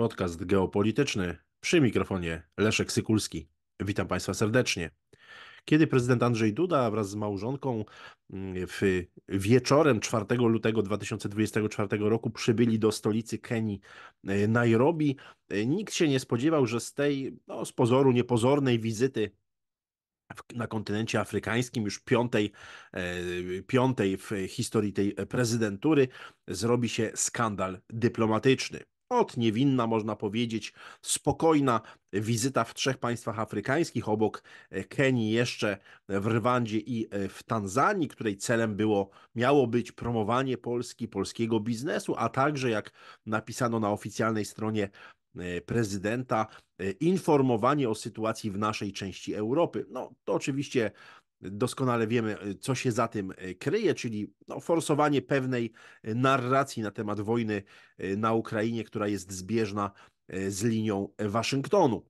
Podcast geopolityczny przy mikrofonie Leszek Sykulski. Witam Państwa serdecznie. Kiedy prezydent Andrzej Duda wraz z małżonką mm, w wieczorem 4 lutego 2024 roku przybyli do stolicy Kenii e, Nairobi, e, nikt się nie spodziewał, że z tej no, z pozoru niepozornej wizyty na kontynencie afrykańskim, już piątej, e, piątej w historii tej prezydentury, zrobi się skandal dyplomatyczny od niewinna, można powiedzieć, spokojna wizyta w trzech państwach afrykańskich, obok e, Kenii, jeszcze w Rwandzie i e, w Tanzanii, której celem było, miało być promowanie Polski, polskiego biznesu, a także, jak napisano na oficjalnej stronie e, prezydenta, informowanie o sytuacji w naszej części Europy. No, to oczywiście Doskonale wiemy, co się za tym e, kryje, czyli no, forsowanie pewnej e, narracji na temat wojny na Ukrainie, która jest zbieżna z linią Waszyngtonu.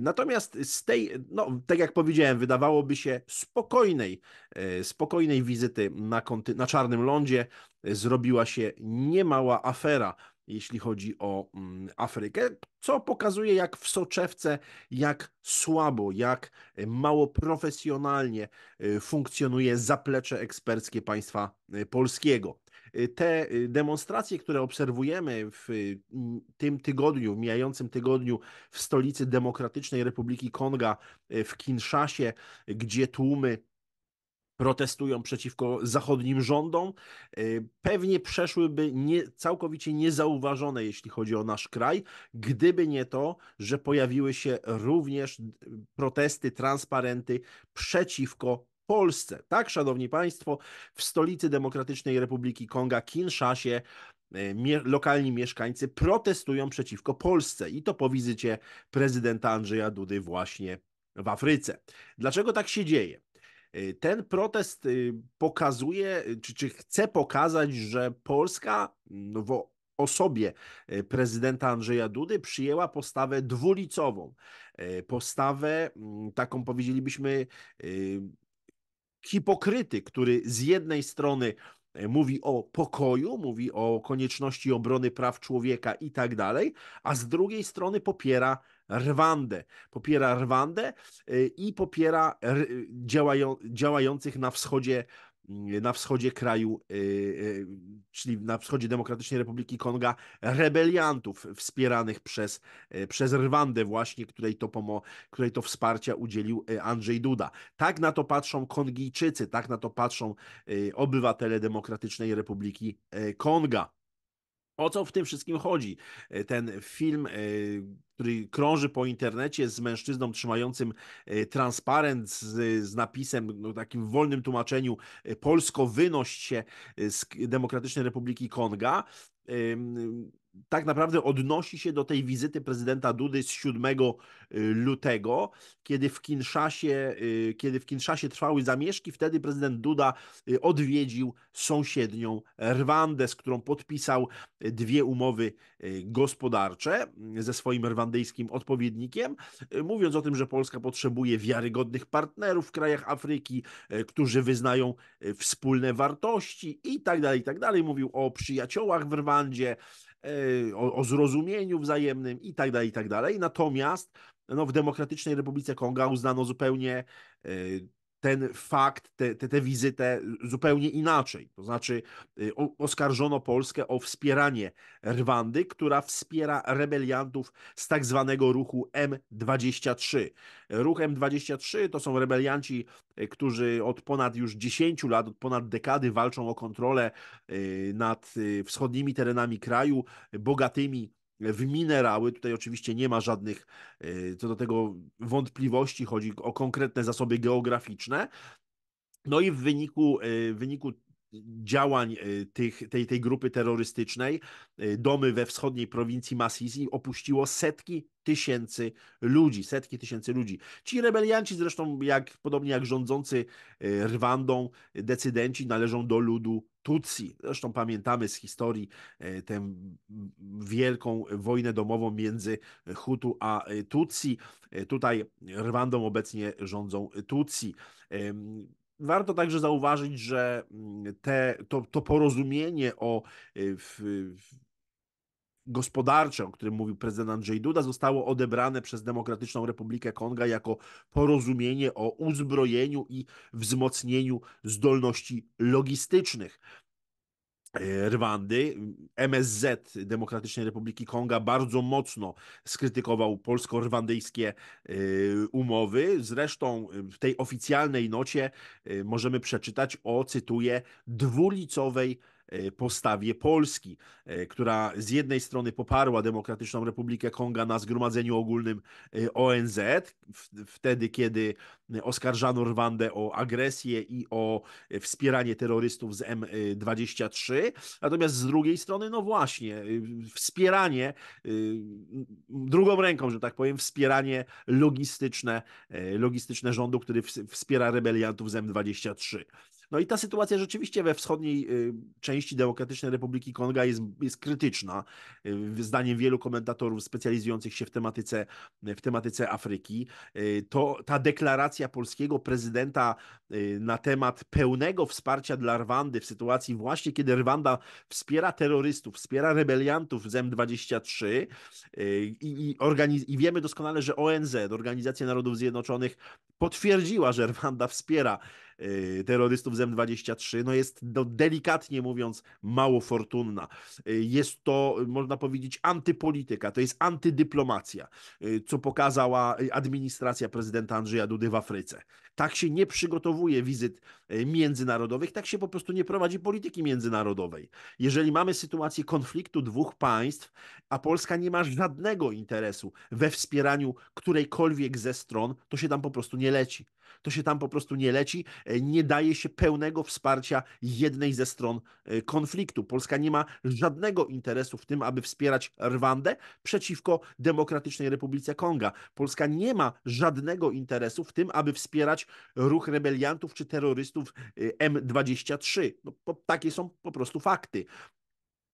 Natomiast z tej, no, tak jak powiedziałem, wydawałoby się spokojnej, spokojnej wizyty na, na Czarnym Lądzie zrobiła się niemała afera jeśli chodzi o mm, Afrykę, co pokazuje, jak w soczewce, jak słabo, jak e, mało profesjonalnie e, funkcjonuje zaplecze eksperckie państwa e, polskiego. Te demonstracje, które obserwujemy w tym tygodniu, w mijającym tygodniu w stolicy Demokratycznej Republiki Konga, w Kinszasie, gdzie tłumy protestują przeciwko zachodnim rządom, e, pewnie przeszłyby nie, całkowicie niezauważone, jeśli chodzi o nasz kraj, gdyby nie to, że pojawiły się również protesty, transparenty przeciwko Polsce. Tak, szanowni państwo, w stolicy Demokratycznej Republiki Konga, Kinszasie, e, lokalni mieszkańcy protestują przeciwko Polsce i to po wizycie prezydenta Andrzeja Dudy właśnie w Afryce. Dlaczego tak się dzieje? Y, ten protest y, pokazuje, czy, czy chce pokazać, że Polska no, w osobie y, prezydenta Andrzeja Dudy przyjęła postawę dwulicową. Postawę mm, taką powiedzielibyśmy hipokryty, który z jednej strony mówi o pokoju, mówi o konieczności obrony praw człowieka i tak dalej, a z drugiej strony popiera Rwandę. Popiera Rwandę y, i popiera działają, działających na wschodzie na wschodzie kraju, y, czyli na wschodzie Demokratycznej Republiki Konga, rebeliantów wspieranych przez, przez Rwandę właśnie, której to, pomo której to wsparcia udzielił Andrzej Duda. Tak na to patrzą Kongijczycy, tak na to patrzą obywatele Demokratycznej Republiki Konga. O co w tym wszystkim chodzi? E, ten film, e, który krąży po internecie z mężczyzną trzymającym e, transparent z, z napisem, no, takim w wolnym tłumaczeniu, Polsko wynoś się z Demokratycznej Republiki Konga, tak naprawdę odnosi się do tej wizyty prezydenta Dudy z 7 y, lutego, kiedy w Kinszasie, y, kiedy w Kinszasie trwały zamieszki, wtedy prezydent Duda y, odwiedził sąsiednią Rwandę, z którą podpisał dwie umowy gospodarcze ze swoim rwandyjskim odpowiednikiem, mówiąc o tym, że Polska potrzebuje wiarygodnych partnerów w krajach Afryki, którzy wyznają wspólne wartości i tak dalej, i tak dalej. Mówił o przyjaciołach w Rwandzie, o, o zrozumieniu wzajemnym i tak dalej, i tak dalej. Natomiast no, w Demokratycznej Republice Konga uznano zupełnie e, ten fakt, tę te, te, wizytę zupełnie inaczej. To znaczy, y, oskarżono Polskę o wspieranie Rwandy, która wspiera rebeliantów z tak zwanego ruchu M23. Ruch M23 to są rebelianci, y, którzy od ponad już 10 lat, od ponad dekady walczą o kontrolę y, nad wschodnimi terenami kraju, bogatymi w minerały. Tutaj oczywiście nie ma żadnych e, co do tego wątpliwości, chodzi o konkretne zasoby geograficzne. No i w wyniku, e, w wyniku działań e, tych, tej, tej grupy terrorystycznej domy we wschodniej prowincji Masisi opuściło setki tysięcy ludzi, setki tysięcy ludzi. Ci rebelianci zresztą, jak, podobnie jak rządzący Rwandą, decydenci należą do ludu Tutsi. Zresztą pamiętamy z historii tę wielką wojnę domową między Hutu a Tutsi. Tutaj Rwandą obecnie rządzą Tutsi. Warto także zauważyć, że mm, te, to, to porozumienie o w, gospodarcze, o którym mówił prezydent Andrzej Duda, zostało odebrane przez Demokratyczną Republikę Konga jako porozumienie o uzbrojeniu i wzmocnieniu zdolności logistycznych. E, Rwandy. MSZ Demokratycznej Republiki Konga bardzo mocno skrytykował polsko-rwandyjskie e, umowy. Zresztą w tej oficjalnej nocie e, możemy przeczytać o, cytuję, dwulicowej E, postawie Polski, e, która z jednej strony poparła Demokratyczną Republikę Konga na Zgromadzeniu Ogólnym e, ONZ, wtedy kiedy oskarżano Rwandę o agresję i o wspieranie terrorystów z M23, natomiast z drugiej strony, no właśnie, wspieranie, drugą ręką, że tak powiem, wspieranie logistyczne, logistyczne rządu, który wspiera rebeliantów z M23. No i ta sytuacja rzeczywiście we wschodniej y, części Demokratycznej Republiki Konga jest, jest krytyczna, y, zdaniem wielu komentatorów specjalizujących się w tematyce, w tematyce Afryki. Y, to ta deklaracja polskiego prezydenta na temat pełnego wsparcia dla Rwandy w sytuacji właśnie, kiedy Rwanda wspiera terrorystów, wspiera rebeliantów z M23 i, i, i wiemy doskonale, że ONZ, Organizacja Narodów Zjednoczonych, potwierdziła, że Rwanda wspiera Y, terrorystów z M23, no jest no, delikatnie mówiąc mało fortunna. Y, jest to, można powiedzieć, antypolityka, to jest antydyplomacja, y, co pokazała administracja prezydenta Andrzeja Dudy w Afryce. Tak się nie przygotowuje wizyt międzynarodowych, tak się po prostu nie prowadzi polityki międzynarodowej. Jeżeli mamy sytuację konfliktu dwóch państw, a Polska nie ma żadnego interesu we wspieraniu którejkolwiek ze stron, to się tam po prostu nie leci to się tam po prostu nie leci, e, nie daje się pełnego wsparcia jednej ze stron e, konfliktu. Polska nie ma żadnego interesu w tym, aby wspierać Rwandę przeciwko Demokratycznej Republice Konga. Polska nie ma żadnego interesu w tym, aby wspierać ruch rebeliantów czy terrorystów e, M23. No, takie są po prostu fakty.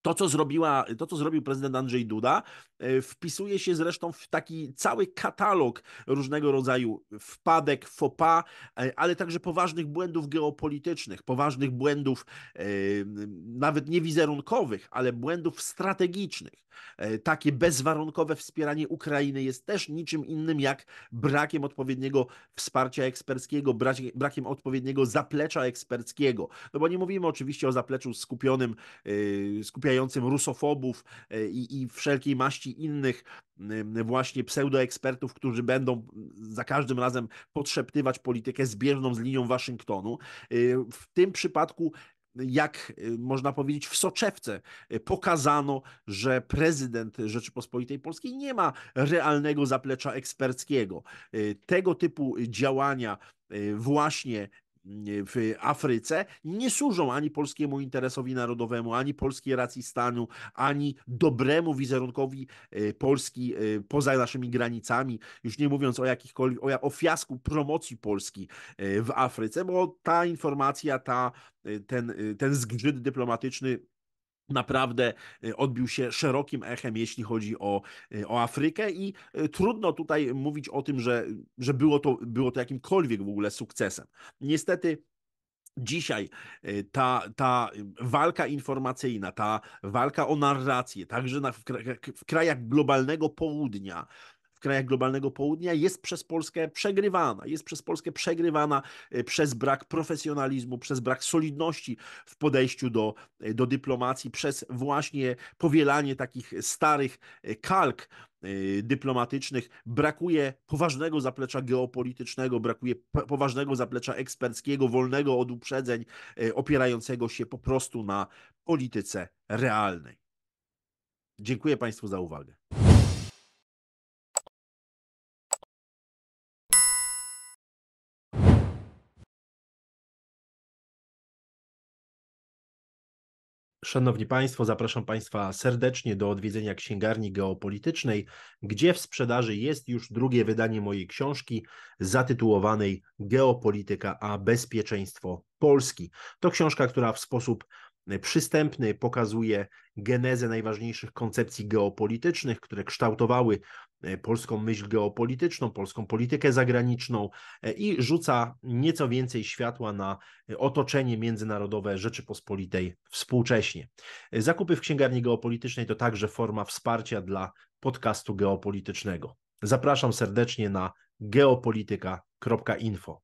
To co, zrobiła, to, co zrobił prezydent Andrzej Duda, e, wpisuje się zresztą w taki cały katalog różnego rodzaju wpadek, pas, e, ale także poważnych błędów geopolitycznych, poważnych błędów e, nawet nie wizerunkowych, ale błędów strategicznych. Takie bezwarunkowe wspieranie Ukrainy jest też niczym innym jak brakiem odpowiedniego wsparcia eksperckiego, brakiem odpowiedniego zaplecza eksperckiego. No bo nie mówimy oczywiście o zapleczu skupionym, skupionym skupiającym rusofobów e, i, i wszelkiej maści innych właśnie pseudoekspertów, którzy będą za każdym razem podszeptywać politykę zbieżną z linią Waszyngtonu. E, w tym przypadku jak e, można powiedzieć, w soczewce pokazano, że prezydent Rzeczypospolitej Polskiej nie ma realnego zaplecza eksperckiego. Tego typu działania właśnie w Afryce nie służą ani polskiemu interesowi narodowemu, ani polskiej racji stanu, ani dobremu wizerunkowi e, Polski e, poza naszymi granicami, już nie mówiąc o jakichkolwiek, o, o fiasku promocji Polski w Afryce, bo ta informacja, ta, ten, ten zgrzyt dyplomatyczny naprawdę y, odbił się szerokim echem, jeśli chodzi o, y, o Afrykę i y, trudno tutaj mówić o tym, że, że było, to, było to jakimkolwiek w ogóle sukcesem. Niestety Dzisiaj ta, ta walka informacyjna, ta walka o narrację, także na, w, krajach globalnego południa, krajach globalnego południa jest przez Polskę przegrywana. Jest przez Polskę przegrywana e, przez brak profesjonalizmu, przez brak solidności w podejściu do, e, do dyplomacji, przez właśnie powielanie takich starych e, kalk dyplomatycznych, brakuje poważnego zaplecza geopolitycznego, brakuje poważnego zaplecza eksperckiego, wolnego od uprzedzeń, opierającego się po prostu na polityce realnej. Dziękuję Państwu za uwagę. Szanowni Państwo, zapraszam Państwa serdecznie do odwiedzenia księgarni geopolitycznej, gdzie w sprzedaży jest już drugie wydanie mojej książki zatytułowanej Geopolityka a bezpieczeństwo Polski. To książka, która w sposób przystępny pokazuje genezę najważniejszych koncepcji geopolitycznych, które kształtowały polską myśl geopolityczną, polską politykę zagraniczną i rzuca nieco więcej światła na otoczenie międzynarodowe Rzeczypospolitej współcześnie. Zakupy w księgarni geopolitycznej to także forma wsparcia dla podcastu geopolitycznego. Zapraszam serdecznie na geopolityka.info.